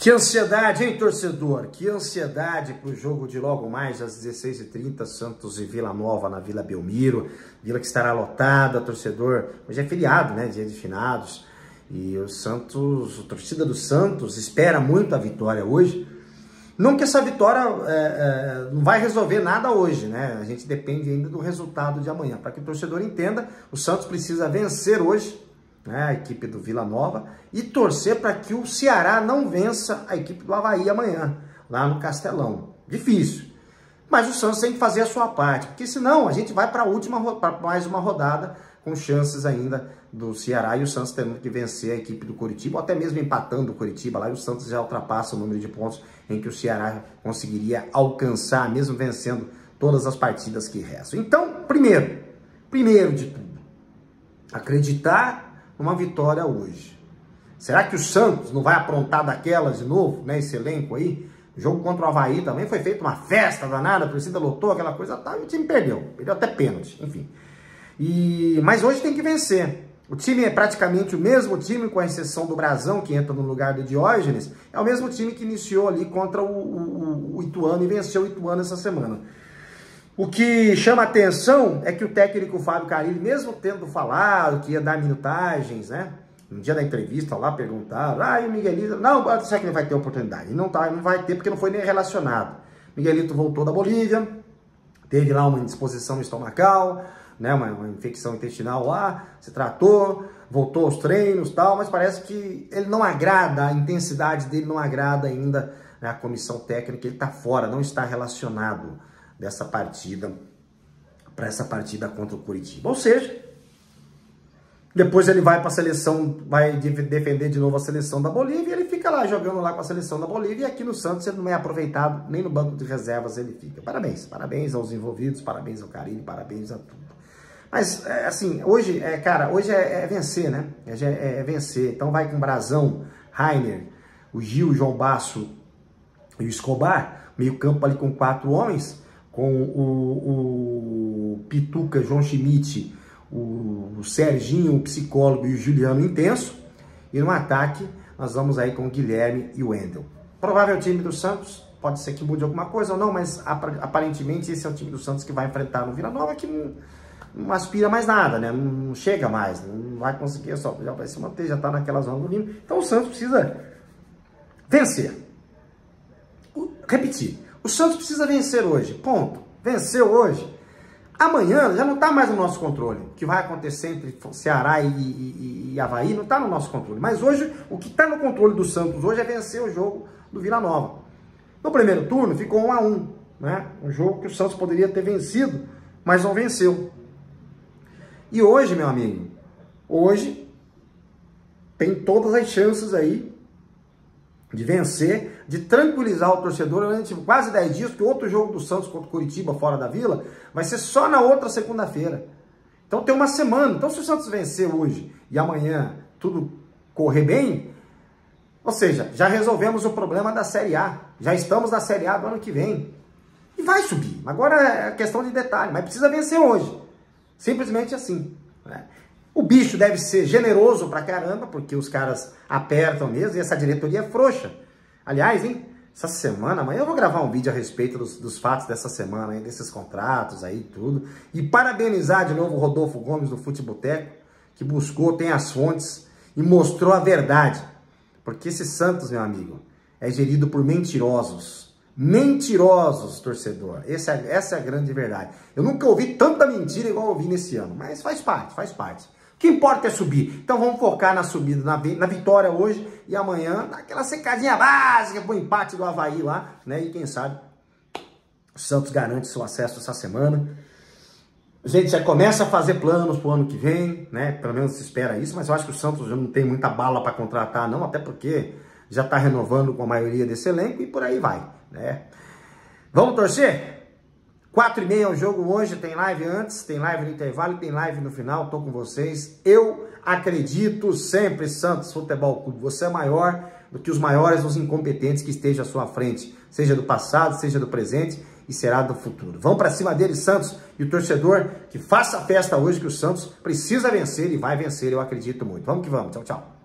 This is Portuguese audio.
Que ansiedade, hein, torcedor? Que ansiedade para o jogo de logo mais às 16h30, Santos e Vila Nova na Vila Belmiro. Vila que estará lotada, torcedor. Hoje é feriado, né? Dia de finados. E o Santos, a torcida do Santos espera muito a vitória hoje. Não que essa vitória é, é, não vai resolver nada hoje, né? A gente depende ainda do resultado de amanhã. Para que o torcedor entenda, o Santos precisa vencer hoje né, a equipe do Vila Nova, e torcer para que o Ceará não vença a equipe do Havaí amanhã, lá no Castelão. Difícil. Mas o Santos tem que fazer a sua parte, porque senão a gente vai para a última, mais uma rodada, com chances ainda do Ceará e o Santos tendo que vencer a equipe do Curitiba, ou até mesmo empatando o Curitiba lá, e o Santos já ultrapassa o número de pontos em que o Ceará conseguiria alcançar, mesmo vencendo todas as partidas que restam. Então, primeiro, primeiro de tudo, acreditar uma vitória hoje. Será que o Santos não vai aprontar daquelas de novo, né? Esse elenco aí? O jogo contra o Havaí também foi feito uma festa danada, a torcida lotou, aquela coisa tal, e o time perdeu. Perdeu até pênalti, enfim. E... Mas hoje tem que vencer. O time é praticamente o mesmo time, com a exceção do Brasão, que entra no lugar do Diógenes. É o mesmo time que iniciou ali contra o, o, o Ituano e venceu o Ituano essa semana. O que chama atenção é que o técnico Fábio Carilli, mesmo tendo falado que ia dar minutagens, né? No dia da entrevista lá perguntaram, ah, e o Miguelito, não, será que ele vai ter oportunidade? Não, tá, não vai ter porque não foi nem relacionado. Miguelito voltou da Bolívia, teve lá uma indisposição estomacal, né, uma, uma, infecção intestinal lá, se tratou, voltou aos treinos tal, mas parece que ele não agrada, a intensidade dele não agrada ainda né, a comissão técnica, ele está fora, não está relacionado dessa partida para essa partida contra o Curitiba. Ou seja, depois ele vai para a seleção, vai defender de novo a seleção da Bolívia ele fica lá jogando lá com a seleção da Bolívia e aqui no Santos ele não é aproveitado, nem no banco de reservas ele fica. Parabéns, parabéns aos envolvidos, parabéns ao Carinho, parabéns a tudo. Mas, é, assim, hoje, é, cara, hoje é, é vencer, né? É, é, é, vencer. Então vai com Brazão, Rainer, o Gil, o João Basso e o Escobar, meio campo ali com quatro homens com o, o Pituca, João Schmidt, o, o Serginho, o psicólogo e o Juliano Intenso. E no ataque, nós vamos aí com o Guilherme e o Wendel. Provável time do Santos, pode ser que mude alguma coisa ou não, mas aparentemente esse é o time do Santos que vai enfrentar no Vila Nova, que não, não aspira mais nada, né? Não, chega mais, não vai conseguir, só já vai se manter, já está naquela zona do nível. Então o Santos precisa vencer. Repetir, o Santos precisa vencer hoje, ponto. Venceu hoje. Amanhã já não está mais no nosso controle. O que vai acontecer entre Ceará e, e, e Havaí não está no nosso controle. Mas hoje, o que está no controle do Santos hoje é vencer o jogo do Vila Nova. No primeiro turno ficou 1 a 1 né? Um jogo que o Santos poderia ter vencido, mas não venceu. E hoje, meu amigo, hoje tem todas as chances aí de vencer, de tranquilizar o torcedor durante quase 10 dias, que outro jogo do Santos contra o Curitiba fora da Vila vai ser só na outra segunda-feira. Então tem uma semana. Então se o Santos vencer hoje e amanhã tudo correr bem, ou seja, já resolvemos o problema da Série A. Já estamos na Série A do ano que vem. E vai subir. Agora é questão de detalhe, mas precisa vencer hoje. Simplesmente assim. Né? O bicho deve ser generoso pra caramba, porque os caras apertam mesmo e essa diretoria é frouxa. Aliás, hein? Essa semana, amanhã eu vou gravar um vídeo a respeito dos, dos fatos dessa semana, hein, desses contratos aí, tudo. E parabenizar de novo o Rodolfo Gomes do Futeboteco, que buscou, tem as fontes e mostrou a verdade. Porque esse Santos, meu amigo, é gerido por mentirosos. Mentirosos, torcedor. Essa é, essa é a grande verdade. Eu nunca ouvi tanta mentira igual ouvi nesse ano, mas faz parte, faz parte. O que importa é subir. Então vamos focar na subida, na, na vitória hoje e amanhã, naquela secadinha básica pro empate do Havaí lá, né? E quem sabe o Santos garante seu acesso essa semana. A gente já começa a fazer planos pro ano que vem, né? Pelo menos se espera isso, mas eu acho que o Santos já não tem muita bala para contratar, não, até porque já está renovando com a maioria desse elenco e por aí vai, né? Vamos torcer? 4 e meia é o jogo hoje, tem live antes, tem live no intervalo e tem live no final, tô com vocês. Eu acredito sempre, Santos Futebol Clube, você é maior do que os maiores os incompetentes que estejam à sua frente, seja do passado, seja do presente e será do futuro. Vão para cima dele, Santos, e o torcedor que faça a festa hoje que o Santos precisa vencer e vai vencer, eu acredito muito. Vamos que vamos, tchau, tchau.